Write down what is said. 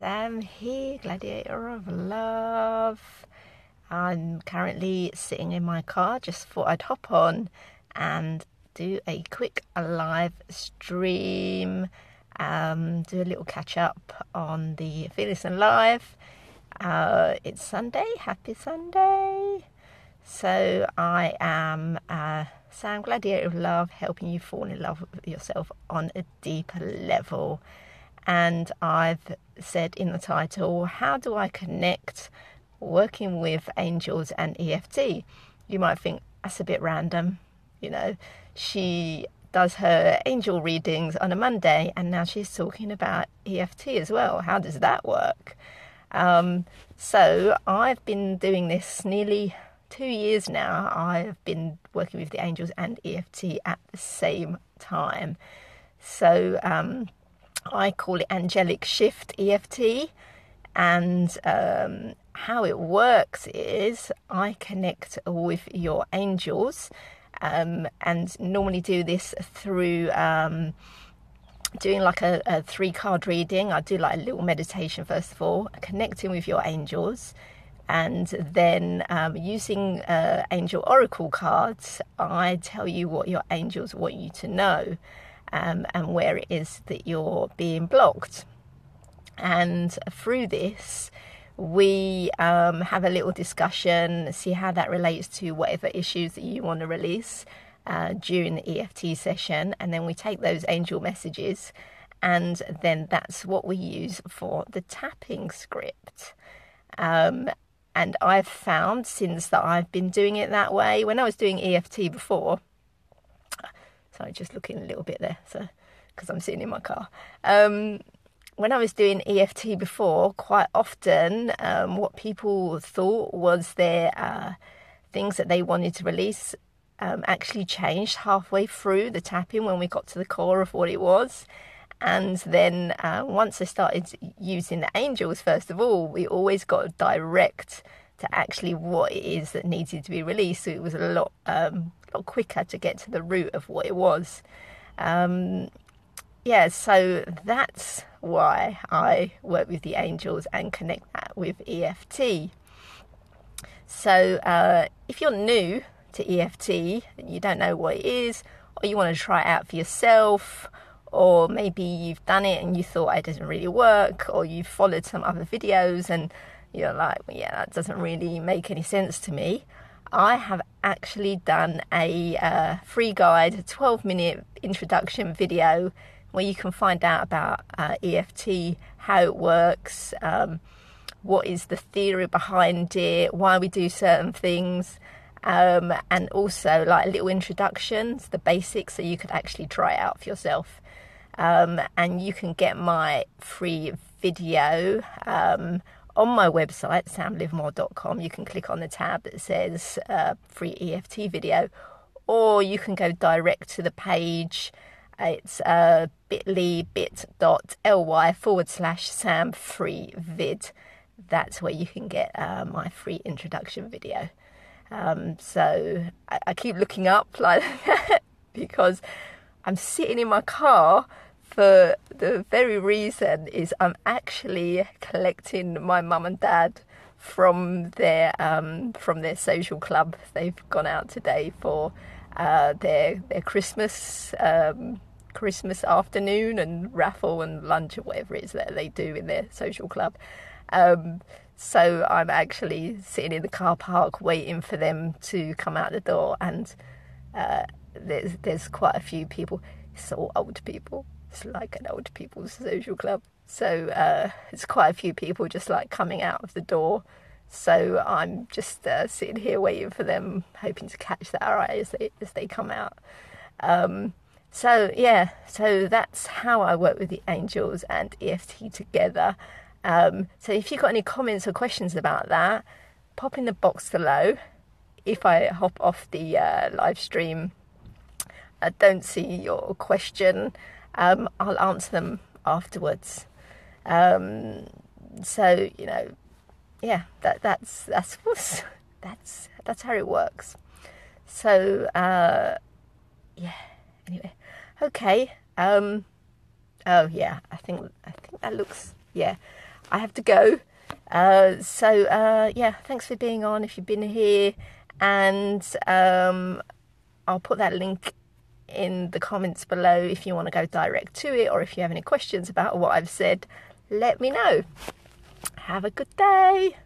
Sam here, Gladiator of Love. I'm currently sitting in my car, just thought I'd hop on and do a quick live stream, um, do a little catch up on the Fearless and Live. Uh, it's Sunday, happy Sunday. So I am uh, Sam Gladiator of Love, helping you fall in love with yourself on a deeper level and I've said in the title, How do I connect working with angels and EFT? You might think that's a bit random. You know, she does her angel readings on a Monday and now she's talking about EFT as well. How does that work? Um, so I've been doing this nearly two years now. I've been working with the angels and EFT at the same time. So, um, I call it angelic shift EFT. And um, how it works is I connect with your angels um, and normally do this through um, doing like a, a, three card reading. I do like a little meditation first of all, connecting with your angels. And then um, using uh, angel oracle cards, I tell you what your angels want you to know um, and where it is that you're being blocked. And through this, we um, have a little discussion, see how that relates to whatever issues that you want to release uh, during the EFT session. And then we take those angel messages, and then that's what we use for the tapping script. Um, and I've found since that I've been doing it that way, when I was doing EFT before, Sorry, just looking a little bit there, so because I'm sitting in my car. Um, when I was doing EFT before, quite often um, what people thought was their uh, things that they wanted to release um, actually changed halfway through the tapping when we got to the core of what it was. And then uh, once I started using the angels, first of all, we always got direct to actually what it is that needed to be released. So it was a lot um, lot quicker to get to the root of what it was. Um, yeah, so that's why I work with the angels and connect that with EFT. So uh, if you're new to EFT, and you don't know what it is, or you want to try it out for yourself, or maybe you've done it and you thought it doesn't really work, or you've followed some other videos and you're like, well, yeah, that doesn't really make any sense to me. I have actually done a uh, free guide, a 12 minute introduction video where you can find out about uh, EFT, how it works, um, what is the theory behind it, why we do certain things, um, and also like little introductions, the basics, so you could actually try it out for yourself. Um, and you can get my free video um, on my website, samlivermore.com, you can click on the tab that says uh, free EFT video, or you can go direct to the page. It's uh, bit.ly bit.ly forward slash sam free vid. That's where you can get uh, my free introduction video. Um, so I, I keep looking up like because I'm sitting in my car for the very reason is I'm actually collecting my mum and dad from their um, from their social club. They've gone out today for uh, their their Christmas um, Christmas afternoon and raffle and lunch or whatever it is that they do in their social club. Um, so I'm actually sitting in the car park waiting for them to come out the door, and uh, there's there's quite a few people. It's all old people it's like an old people's social club. So uh, it's quite a few people just like coming out of the door. So I'm just uh, sitting here waiting for them, hoping to catch their eye as they as they come out. Um, so yeah, so that's how I work with the angels and EFT together. Um, so if you've got any comments or questions about that, pop in the box below. If I hop off the uh, live stream, I don't see your question um, I'll answer them afterwards. Um, so you know, yeah, that that's that's what's, that's that's how it works. So uh, yeah. Anyway, okay. Um, oh yeah, I think I think that looks yeah. I have to go. Uh, so uh, yeah, thanks for being on. If you've been here, and um, I'll put that link in the comments below if you want to go direct to it, or if you have any questions about what I've said, let me know. Have a good day.